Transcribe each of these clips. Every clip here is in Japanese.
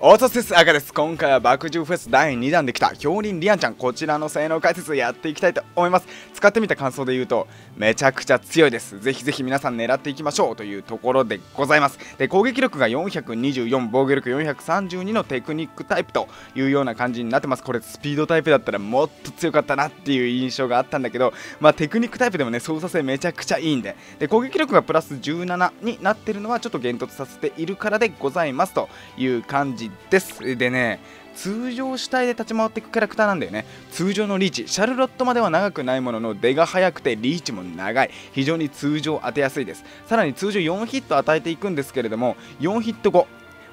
オートセス赤です。今回は爆獣フェス第2弾できた氷林リアンちゃん、こちらの性能解説やっていきたいと思います。使ってみた感想で言うと、めちゃくちゃ強いです。ぜひぜひ皆さん狙っていきましょうというところでございます。で、攻撃力が424、防御力432のテクニックタイプというような感じになってます。これスピードタイプだったらもっと強かったなっていう印象があったんだけど、まあテクニックタイプでもね、操作性めちゃくちゃいいんで、で、攻撃力がプラス17になってるのはちょっと減突させているからでございますという感じです。でね通常主体で立ち回っていくキャラクターなんだよね。通常のリーチシャルロットまでは長くないものの出が速くてリーチも長い。非常に通常当てやすいです。さらに通常4ヒット与えていくんですけれども4ヒット後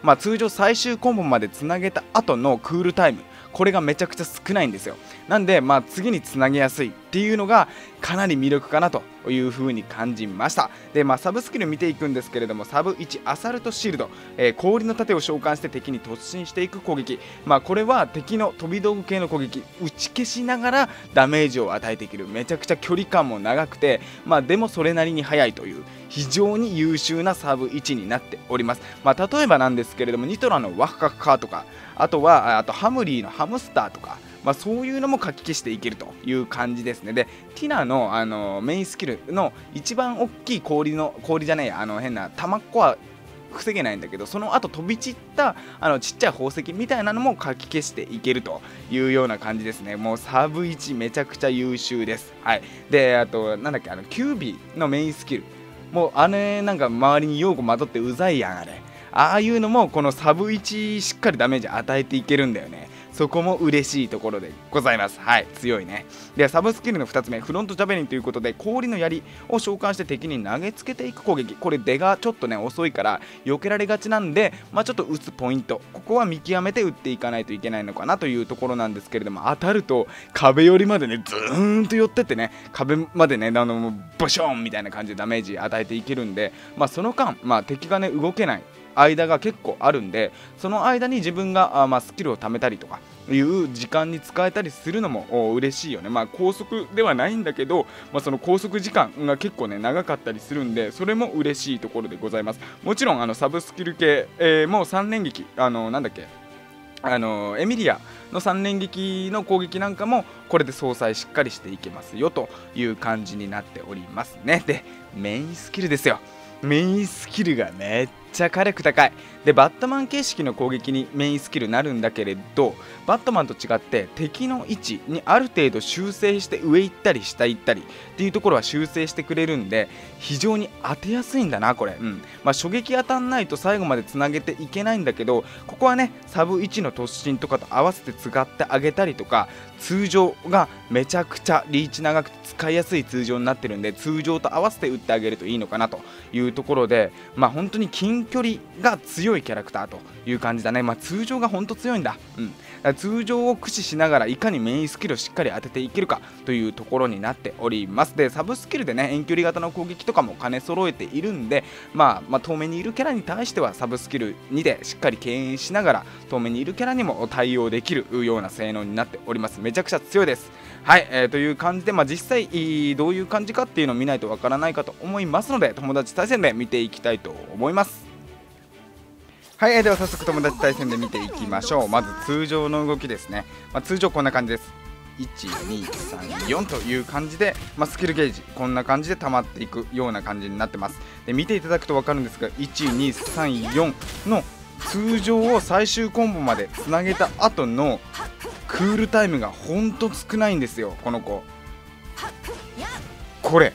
まあ、通常最終コンボまでつなげた後のクールタイム。これがめちゃくちゃ少ないんですよ。なんで、まあ、次につなげやすいっていうのがかなり魅力かなという風に感じました。で、まあ、サブスキル見ていくんですけれどもサブ1アサルトシールド、えー、氷の盾を召喚して敵に突進していく攻撃、まあ、これは敵の飛び道具系の攻撃。打ち消しながらダメージを与えていける。めちゃくちゃ距離感も長くて、まあ、でもそれなりに速いという非常に優秀なサブ1になっております、まあ、例えばなんですけれどもニトラのワッカッカーとかあとはあとハムリーのハムスターとかまあ、そういうのも書き消していけるという感じですね。でティナのあのメインスキルの一番大きい氷の氷じゃないあの変な玉っこは防げないんだけどその後飛び散ったあのちっちゃい宝石みたいなのも書き消していけるというような感じですね。もうサブ1めちゃくちゃ優秀です。はい。であとなんだっけあのキュービーのメインスキル。もうあれなんか周りに用語まとってうざいやんあれ。ああいうのもこのサブ1しっかりダメージ与えていけるんだよね。そこも嬉しいところでございます。はい強いね。でサブスキルの2つ目フロントジャベリンということで氷の槍を召喚して敵に投げつけていく攻撃。これ出がちょっとね遅いから避けられがちなんでまあちょっと打つポイント。ここは見極めて打っていかないといけないのかなというところなんですけれども当たると壁寄りまでねズーンと寄ってってね壁までねあのボションみたいな感じでダメージ与えていけるんでまあその間まあ敵がね動けない。間が結構あるんでその間に自分があ、まあ、スキルを貯めたりとかいう時間に使えたりするのも嬉しいよね。まあ高速ではないんだけど、まあ、その高速時間が結構ね長かったりするんでそれも嬉しいところでございます。もちろんあのサブスキル系、えー、もう3連撃あのなんだっけあのエミリアの3連撃の攻撃なんかもこれで相殺しっかりしていけますよという感じになっておりますね。でメインスキルですよ。メインスキルがめっちゃ火力高い。でバットマン形式の攻撃にメインスキルになるんだけれどバットマンと違って敵の位置にある程度修正して上行ったり下行ったりっていうところは修正してくれるんで非常に当てやすいんだなこれ、うん。まあ、初撃当たんないと最後までつなげていけないんだけどここはねサブ1の突進とかと合わせて使ってあげたりとか通常がめちゃくちゃリーチ長くて使いやすい通常になってるんで通常と合わせて打ってあげるといいのかなというところでまあ本当に近距離が強いキャラクターという感じだね。まあ通常が本当強いんだ。うん。通常を駆使しながらいかにメインスキルをしっかり当てていけるかというところになっております。でサブスキルでね遠距離型の攻撃とかも兼ね揃えているんで、まあ、まあ遠目にいるキャラに対してはサブスキル2でしっかり敬遠しながら遠目にいるキャラにも対応できるような性能になっております。めちゃくちゃ強いです。はい、えー、という感じで、まあ、実際どういう感じかっていうのを見ないとわからないかと思いますので友達対戦で見ていきたいと思います。はい、では早速友達対戦で見ていきましょう。まず通常の動きですね、まあ、通常こんな感じです。1234という感じで、まあ、スキルゲージこんな感じで溜まっていくような感じになってます。で見ていただくと分かるんですが1234の通常を最終コンボまでつなげた後のクールタイムがほんと少ないんですよこの子。これ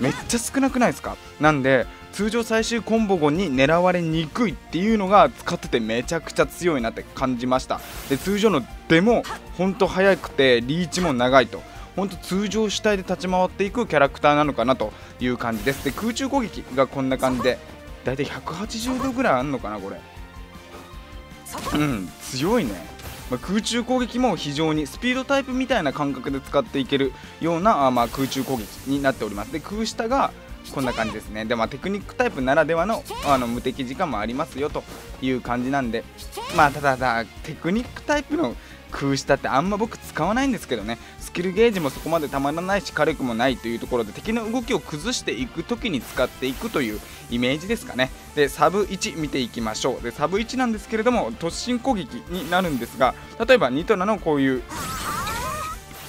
めっちゃ少なくないですか？なんで通常最終コンボ後に狙われにくいっていうのが使っててめちゃくちゃ強いなって感じました。で通常の出もほんと速くてリーチも長いと。ほんと通常主体で立ち回っていくキャラクターなのかなという感じです。で空中攻撃がこんな感じでだいたい180度ぐらいあんのかなこれ。うん強いね、ま、空中攻撃も非常にスピードタイプみたいな感覚で使っていけるようなあ、まあ、空中攻撃になっております。で空下がこんな感じですね。でまあテクニックタイプならではのあの無敵時間もありますよという感じなんでまあただたテクニックタイプの空下ってあんま僕使わないんですけどね。スキルゲージもそこまでたまらないし火力もないというところで敵の動きを崩していく時に使っていくというイメージですかね。でサブ1見ていきましょう。でサブ1なんですけれども突進攻撃になるんですが例えばニトラのこういう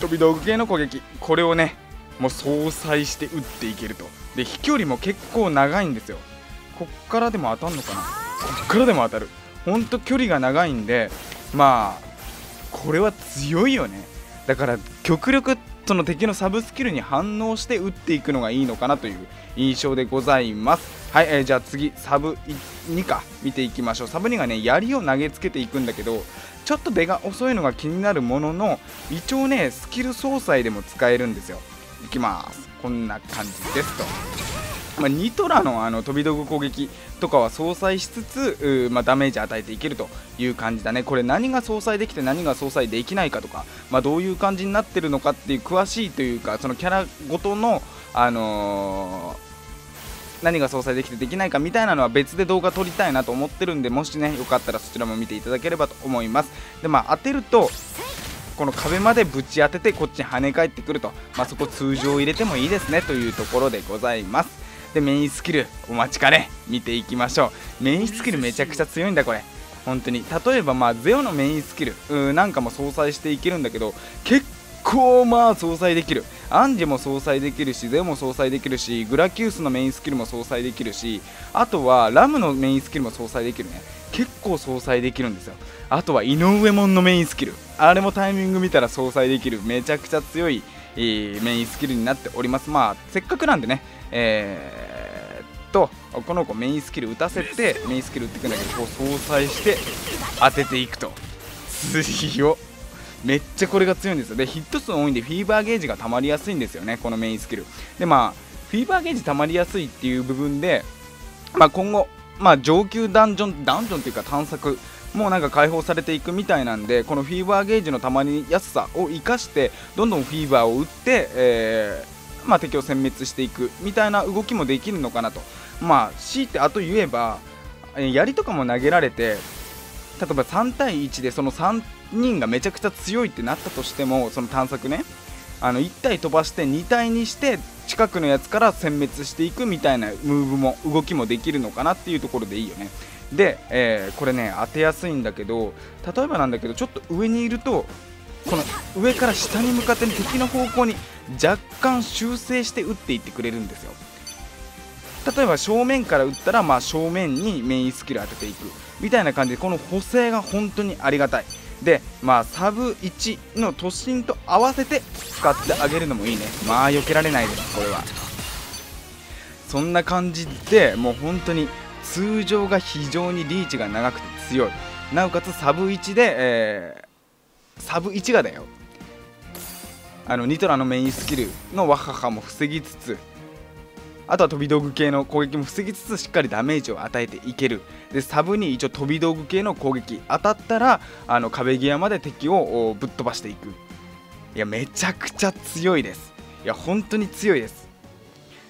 飛び道具系の攻撃。これをねもう相殺して打っていけると。で飛距離も結構長いんですよ。こっからでも当たんのかな？こっからでも当たる。ほんと距離が長いんでまあこれは強いよね。だから極力その敵のサブスキルに反応して打っていくのがいいのかなという印象でございます。はい、えー、じゃあ次サブ2か見ていきましょう。サブ2がね槍を投げつけていくんだけどちょっと出が遅いのが気になるものの一応ねスキル総裁でも使えるんですよ。いきます。こんな感じですと。まあ、ニトラのあの飛び道具攻撃とかは相殺しつつ、まあ、ダメージ与えていけるという感じだね。これ何が相殺できて何が相殺できないかとか、まあ、どういう感じになってるのかっていう詳しいというかそのキャラごとの、あのー何が相殺できてできないかみたいなのは別で動画撮りたいなと思ってるんでもしねよかったらそちらも見ていただければと思います。でまあ当てるとこの壁までぶち当ててこっちに跳ね返ってくると、まあ、そこ通常入れてもいいですね。というところでございます。でメインスキルお待ちかね。見ていきましょう。メインスキルめちゃくちゃ強いんだこれ。本当に。例えばまあゼオのメインスキル。なんかも相殺していけるんだけど結構まあ相殺できる。アンジェも相殺できるしゼオも相殺できるしグラキュースのメインスキルも相殺できるしあとはラムのメインスキルも相殺できるね。結構相殺できるんですよ。あとは井上門のメインスキル。あれもタイミング見たら相殺できる。めちゃくちゃ強い、えー、メインスキルになっております。まあせっかくなんでねえー、とこの子メインスキル打たせてメインスキル打っていくんだけどこう相殺して当てていくと。強めっちゃこれが強いんですよ。でヒット数多いんでフィーバーゲージが溜まりやすいんですよねこのメインスキル。でまあフィーバーゲージ溜まりやすいっていう部分で、まあ、今後、まあ、上級ダンジョンダンジョンっていうか探索もうなんか解放されていくみたいなんでこのフィーバーゲージの溜まりやすさを生かしてどんどんフィーバーを打って、えーまあ、敵を殲滅していくみたいな動きもできるのかなと。まあ強いてあと言えば槍とかも投げられて例えば3対1でその3人がめちゃくちゃ強いってなったとしてもその探索ねあの1体飛ばして2体にして近くのやつから殲滅していくみたいなムーブも動きもできるのかなっていうところでいいよね。で、えー、これね当てやすいんだけど例えばなんだけどちょっと上にいるとこの上から下に向かって敵の方向に若干修正して打っていってくれるんですよ。例えば正面から打ったらまあ正面にメインスキル当てていく。みたいな感じでこの補正が本当にありがたい。でまあサブ1の突進と合わせて使ってあげるのもいいね。まあ避けられないですこれは。そんな感じでもう本当に通常が非常にリーチが長くて強い。なおかつサブ1で、えーサブ1がだよ。あのニトラのメインスキルのワハハも防ぎつつあとは飛び道具系の攻撃も防ぎつつしっかりダメージを与えていける。でサブに一応飛び道具系の攻撃。当たったらあの壁際まで敵をぶっ飛ばしていく。いやめちゃくちゃ強いです。いや本当に強いです。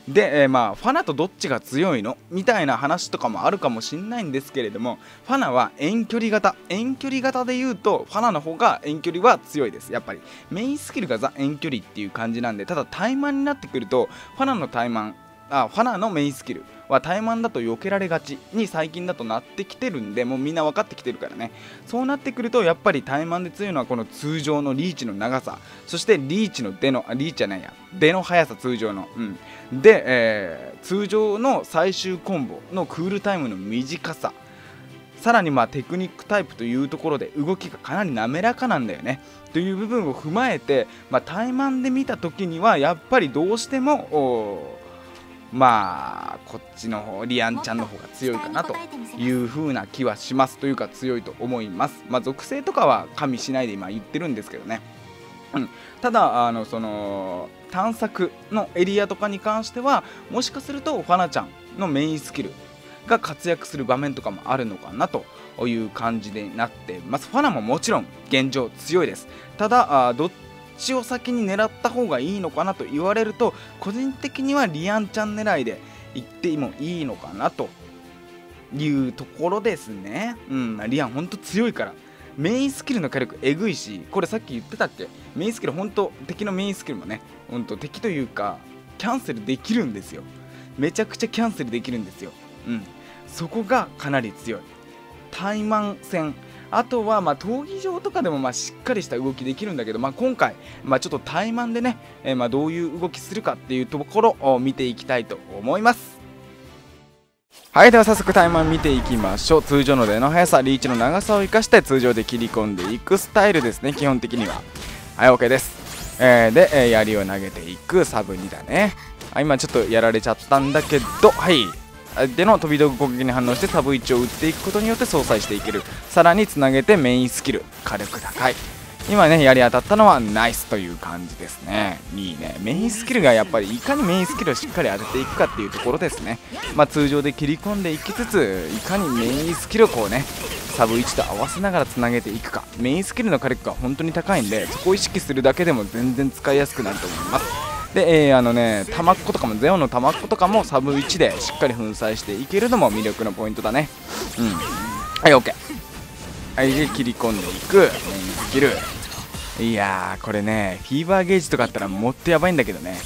で、えー、まあファナとどっちが強いの？みたいな話とかもあるかもしんないんですけれどもファナは遠距離型。遠距離型で言うとファナの方が遠距離は強いです。やっぱり。メインスキルがザ遠距離っていう感じなんでただ怠慢になってくるとファナの怠慢あファナのメインスキルは怠慢だと避けられがちに最近だとなってきてるんでもうみんな分かってきてるからね。そうなってくるとやっぱり怠慢で強いのはこの通常のリーチの長さ。そしてリーチの出のリーチじゃないや。出の速さ通常の。うん。で、えー、通常の最終コンボのクールタイムの短さ。さらにまあテクニックタイプというところで動きがかなり滑らかなんだよね。という部分を踏まえて、まあ、怠慢で見た時にはやっぱりどうしてもまあこっちの方リアンちゃんの方が強いかなという風な気はしますというか強いと思います。まあ属性とかは加味しないで今言ってるんですけどね。うん、ただあのその探索のエリアとかに関してはもしかするとファナちゃんのメインスキルが活躍する場面とかもあるのかなという感じでなってます。ファナももちろん現状強いです。ただどっちを先に狙った方がいいのかなと言われると個人的にはリアンちゃん狙いで行ってもいいのかなというところですね。うん、リアンほんと強いから。メインスキルの火力えぐいしこれさっき言ってたっけ？メインスキル本当敵のメインスキルもね本当敵というかキャンセルできるんですよ。めちゃくちゃキャンセルできるんですよ。うん。そこがかなり強い。対マン戦。あとはまあ闘技場とかでもまあしっかりした動きできるんだけど、まあ、今回、まあ、ちょっと怠慢でね、えー、まあどういう動きするかっていうところを見ていきたいと思います。はいでは早速タイマン見ていきましょう。通常の出の速さリーチの長さを生かして通常で切り込んでいくスタイルですね基本的には。はい OK です、えー、で、えー、槍を投げていくサブ2だね。あ今ちょっとやられちゃったんだけどはい。相手の飛び道具攻撃に反応してサブ1を打っていくことによって相殺していける。さらにつなげてメインスキル。火力高い。今ねやり当たったのはナイスという感じですね。いいね。メインスキルがやっぱりいかにメインスキルをしっかり当てていくかっていうところですね。まあ通常で切り込んでいきつついかにメインスキルをこうねサブ1と合わせながらつなげていくか。メインスキルの火力が本当に高いんでそこを意識するだけでも全然使いやすくなると思います。で、えー、あのね、タマッコとかも、ゼオのタマッコとかもサブ1でしっかり粉砕していけるのも魅力のポイントだね。うん。はい、OK。はい、で、切り込んでいく。メインスキル。いやー、これね、フィーバーゲージとかあったらもっとやばいんだけどね。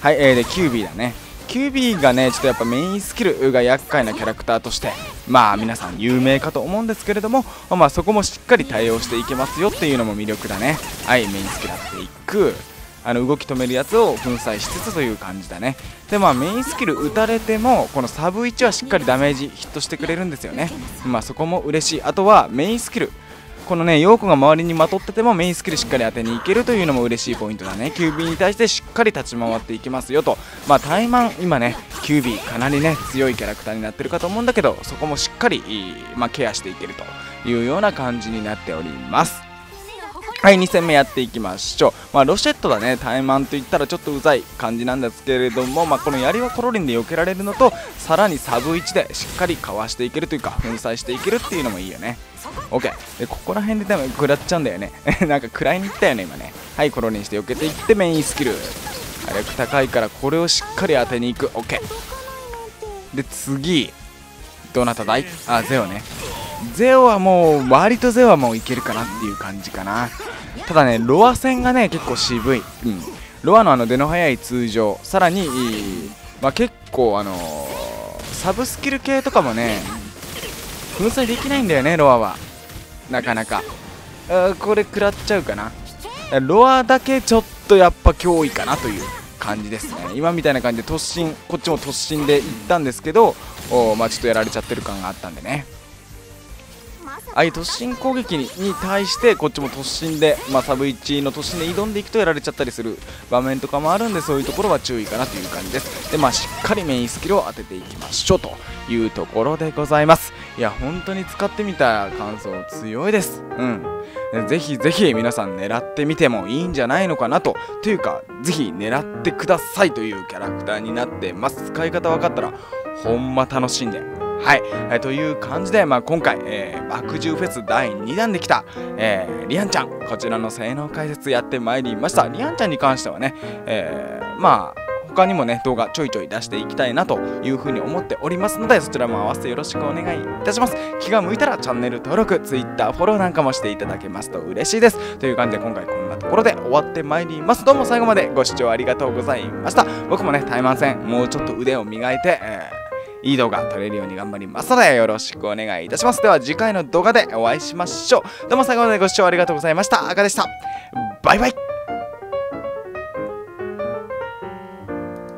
はい、えー、で、キュービーだね。キュービーがね、ちょっとやっぱメインスキルが厄介なキャラクターとして、まあ皆さん有名かと思うんですけれども、まあそこもしっかり対応していけますよっていうのも魅力だね。はい、メインスキルやっていく。あの動き止めるやつを粉砕しつつという感じだね。でまあメインスキル打たれてもこのサブ1はしっかりダメージヒットしてくれるんですよね。まあそこも嬉しい。あとはメインスキル。このねヨークが周りにまとっててもメインスキルしっかり当てにいけるというのも嬉しいポイントだね。キュービーに対してしっかり立ち回っていきますよと。まあ怠慢今ねキュービーかなりね強いキャラクターになってるかと思うんだけどそこもしっかり、まあ、ケアしていけるというような感じになっております。はい、2戦目やっていきましょう。まあ、ロシェットだね、怠慢といったらちょっとうざい感じなんですけれども、まあ、この槍はコロリンで避けられるのと、さらにサブ1でしっかりかわしていけるというか、粉砕していけるっていうのもいいよね。OK。で、ここら辺で多分食らっちゃうんだよね。なんか食らいに行ったよね、今ね。はい、コロリンして避けていってメインスキル。火力高いからこれをしっかり当てに行く。OK。で、次。どなただい？あ、ゼオね。ゼオはもう、割とゼオはもういけるかなっていう感じかな。ただねロア戦がね結構渋い、うん、ロアのあの出の速い通常。さらに、まあ、結構あのー、サブスキル系とかもね粉砕できないんだよねロアは。なかなか。あこれ食らっちゃうかな。ロアだけちょっとやっぱ脅威かなという感じですね。今みたいな感じで突進こっちも突進で行ったんですけどおまあちょっとやられちゃってる感があったんでねああい突進攻撃に対してこっちも突進で、まあ、サブ1の突進で挑んでいくとやられちゃったりする場面とかもあるんでそういうところは注意かなという感じです。で、まあ、しっかりメインスキルを当てていきましょうというところでございます。いや本当に使ってみた感想強いです。うん。ぜひぜひ皆さん狙ってみてもいいんじゃないのかなと。というかぜひ狙ってくださいというキャラクターになってます。使い方分かったらほんま楽しんで。はい、えー、という感じで、まあ、今回、えー、爆獣フェス第2弾できた、えー、リアンちゃん。こちらの性能解説やってまいりました。リアンちゃんに関してはね、えー、まあ他にもね動画ちょいちょい出していきたいなというふうに思っておりますのでそちらも合わせてよろしくお願いいたします。気が向いたらチャンネル登録 Twitter フォローなんかもしていただけますと嬉しいです。という感じで今回こんなところで終わってまいります。どうも最後までご視聴ありがとうございました。僕もねタイマン戦もうちょっと腕を磨いて、えーいい動画撮れるように頑張りますのでよろしくお願いいたします。では次回の動画でお会いしましょう。どうも最後までご視聴ありがとうございました。赤でした。バイバイ